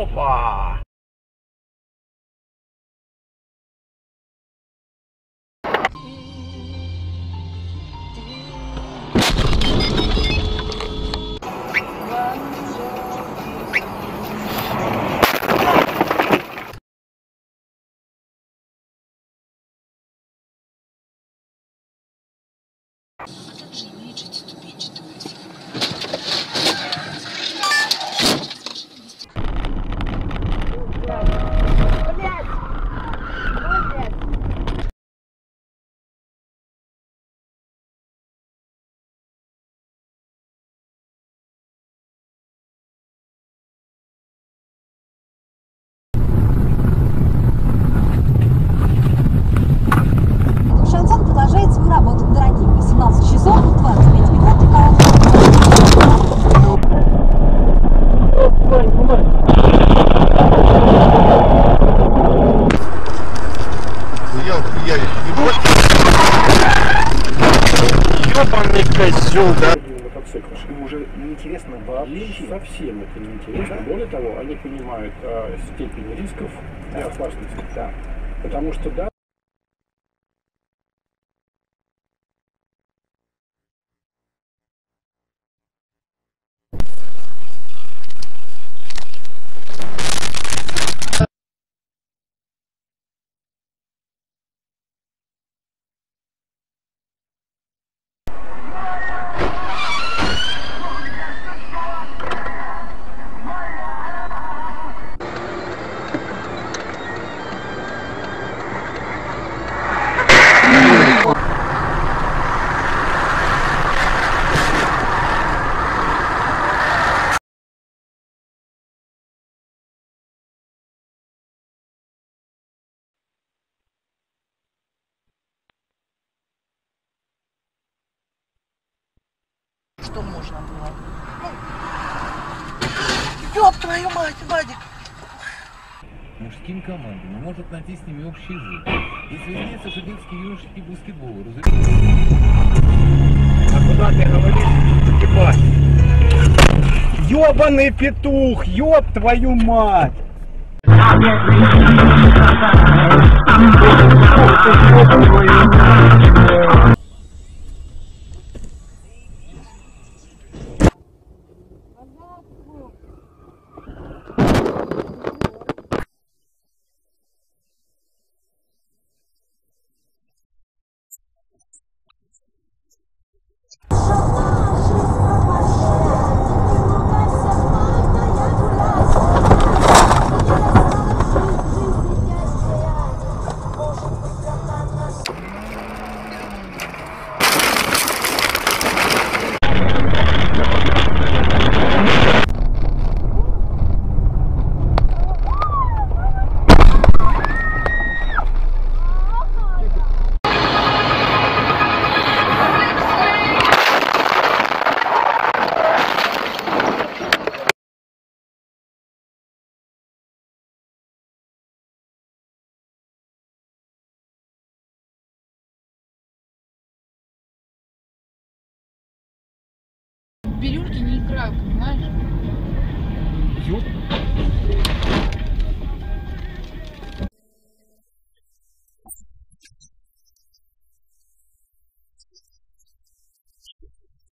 Опа! А работу. Дорогие, 18 часов 25 минут. Я хуярю, Ёбаный козел, да? мотоциклов. Им уже неинтересно вообще. Совсем это неинтересно. Более того, они понимают э, степень рисков и опасности. Да. Потому что да, что можно было. Ну, ёб твою мать, Вадик! мужским командам и может найти с ними общий язык. Если изменится Шубинский юношеский баскетбол, разумеется, а куда ты говоришь, ебать? Ёбаный петух, ёб твою мать! Whoa. бирюльки не играю, понимаешь? Ёп.